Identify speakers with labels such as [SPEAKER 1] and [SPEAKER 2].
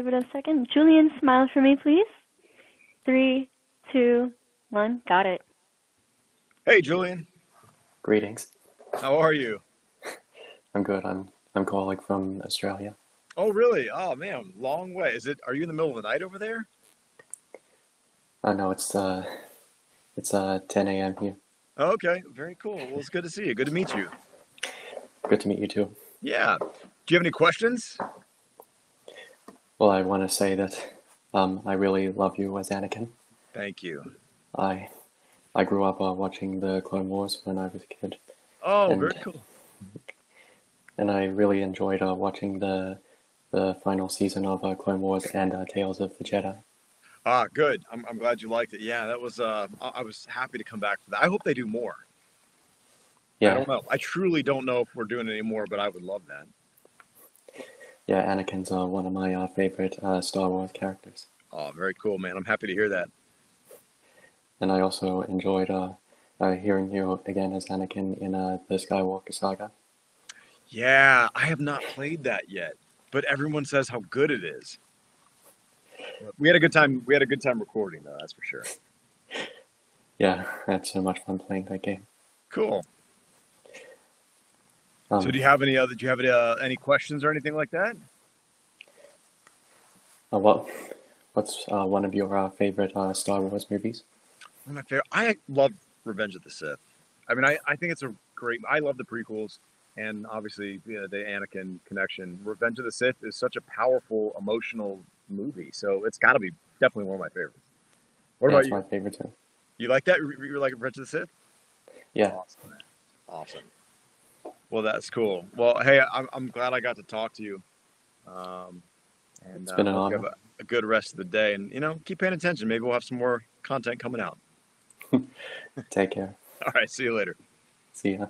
[SPEAKER 1] give it a second. Julian, smile for me, please. Three, two, one. Got it.
[SPEAKER 2] Hey, Julian.
[SPEAKER 3] Greetings.
[SPEAKER 2] How are you?
[SPEAKER 3] I'm good. I'm I'm calling from Australia.
[SPEAKER 2] Oh, really? Oh, man, long way. Is it? Are you in the middle of the night over there?
[SPEAKER 3] I know it's uh it's uh 10 a.m. here.
[SPEAKER 2] Okay, very cool. Well, it's good to see you. Good to meet you.
[SPEAKER 3] Good to meet you too.
[SPEAKER 2] Yeah. Do you have any questions?
[SPEAKER 3] Well, I want to say that um I really love you as Anakin.
[SPEAKER 2] Thank you.
[SPEAKER 3] I I grew up uh, watching the Clone Wars when I was a kid,
[SPEAKER 2] Oh,
[SPEAKER 3] and
[SPEAKER 2] very cool.
[SPEAKER 3] and I really enjoyed uh, watching the the final season of uh, Clone Wars and uh, Tales of the Jedi.
[SPEAKER 2] Ah, good. I'm, I'm glad you liked it. Yeah, that was. Uh, I, I was happy to come back for that. I hope they do more.
[SPEAKER 3] Yeah.
[SPEAKER 2] I don't know. I truly don't know if we're doing any more, but I would love that.
[SPEAKER 3] Yeah, Anakin's uh, one of my uh, favorite uh, Star Wars characters,
[SPEAKER 2] Oh, very cool, man. I'm happy to hear that.
[SPEAKER 3] and I also enjoyed uh, uh, hearing you again as Anakin in uh, the Skywalker saga.
[SPEAKER 2] Yeah, I have not played that yet, but everyone says how good it is. We had a good time. We had a good time recording, though. That's for sure.
[SPEAKER 3] Yeah, I had so much fun playing that game.
[SPEAKER 2] Cool.
[SPEAKER 3] Um,
[SPEAKER 2] So, do you have any other? Do you have any, uh, any questions or anything like that?
[SPEAKER 3] uh, what, what's uh, one of your uh, favorite uh, Star Wars movies?
[SPEAKER 2] One of my favorite. I love Revenge of the Sith. I mean, I, I think it's a great. I love the prequels, and obviously you know, the Anakin connection. Revenge of the Sith is such a powerful, emotional movie, so it's got to be definitely one of my favorites. What
[SPEAKER 3] yeah,
[SPEAKER 2] about
[SPEAKER 3] it's
[SPEAKER 2] you?
[SPEAKER 3] my favorite too.
[SPEAKER 2] You like that? You like Revenge of the Sith?
[SPEAKER 3] Yeah,
[SPEAKER 2] Awesome. Awesome. Well, that's cool. Well, hey, I'm, I'm glad I got to talk to you. Um, and
[SPEAKER 3] It's
[SPEAKER 2] uh,
[SPEAKER 3] been an honor.
[SPEAKER 2] have a, a good rest of the day. And, you know, keep paying attention. Maybe we'll have some more content coming out.
[SPEAKER 3] take care.
[SPEAKER 2] All right. See you later.
[SPEAKER 3] See ya.